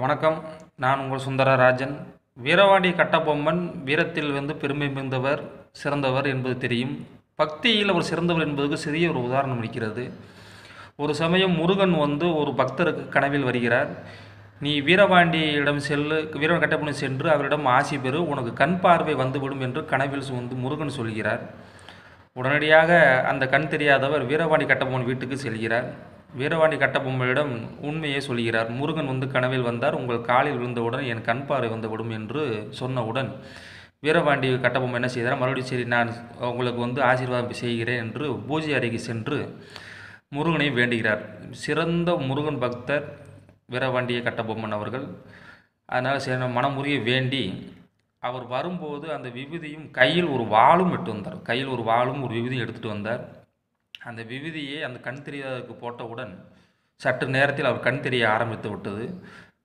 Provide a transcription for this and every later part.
வணக்கம். நான் உங்கள் சுந்தரராஜன். வீரவாண்டி கட்டபொம்மன் வீரத்தில் வந்து பெருமை மிகுந்தவர் சிறந்தவர் என்பது தெரியும். பக்தியில் அவர் சிறந்தவர் என்பதுக்கு சிறிய ஒரு உதாரணம் இருக்கிறது. ஒரு சமயம் முருகன் வந்து ஒரு பக்தருக்கு கனவில் வருகிறார். நீ வீரபாண்டியிடம் செல்லு வீரன் கட்டபொம்மன் சென்று அவரிடம் ஆசி பெறு உனக்கு கண் பார்வை வந்துவிடும் என்று கனவில் வந்து முருகன் சொல்கிறார். உடனடியாக அந்த கண் தெரியாதவர் வீரபாண்டி கட்டபொம்மன் வீட்டுக்கு செல்கிறார். வீரவாணி கட்டபொம்மனிடம் உண்மையை சொல்கிறார். முருகன் வந்து கனவில் வந்தார். உங்கள் காலில் விழுந்தவுடன் என் கண் பார்வை வந்துவிடும் என்று சொன்னவுடன் வீரபாண்டி கட்டபொம்மை என்ன செய்தார்? மறுபடியும் சரி நான் உங்களுக்கு வந்து ஆசீர்வாதம் செய்கிறேன் என்று பூஜை அறைக்கு சென்று முருகனை வேண்டுகிறார். சிறந்த முருகன் பக்தர் வீரபாண்டிய கட்டபொம்மன் அவர்கள். அதனால் சரி மனமுறிய வேண்டி அவர் வரும்போது அந்த விபூதியும் கையில் ஒரு வாளும் எட்டு வந்தார். கையில் ஒரு வாளும் ஒரு விபூதியும் எடுத்துகிட்டு வந்தார். அந்த விவிதியை அந்த கண் தெரியாததுக்கு போட்டவுடன் சற்று நேரத்தில் அவர் கண் தெரிய ஆரம்பித்து விட்டது.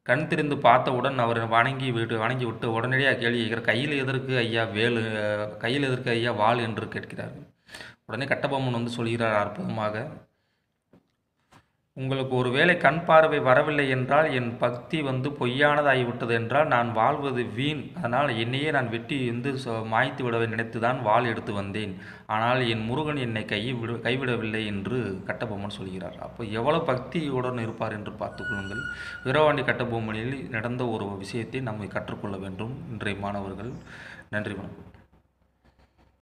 கண் தெரிந்து பார்த்தவுடன் அவர் வணங்கி விட்டு வணங்கி விட்டு உடனடியாக கேள்வி கேட்கிறார் கையில் எதற்கு ஐயா வேலு கையில் எதற்கு ஐயா வாள்? என்று கேட்கிறார் உடனே கட்டபொம்மன் வந்து சொல்கிறார் அற்புதமாக உங்களுக்கு ஒரு வேளை கண் பார்வை வரவில்லை என்றால் என் பக்தி வந்து பொய்யானதாகிவிட்டது என்றால் நான் வாழ்வது வீண். அதனால் என்னையே நான் வெட்டி வந்து மாய்த்து விடவே நினைத்து தான் வாள் எடுத்து வந்தேன். ஆனால் என் முருகன் என்னை கைவிட கைவிடவில்லை என்று கட்டபொம்மன் சொல்கிறார். அப்போ எவ்வளோ பக்தியுடன் இருப்பார் என்று பார்த்துக்கொள்ளுங்கள் வீரவாண்டி கட்டபொம்மனில் நடந்த ஒரு விஷயத்தை நம்ம கற்றுக்கொள்ள வேண்டும். இன்றைய மாணவர்கள் நன்றி வணக்கம்.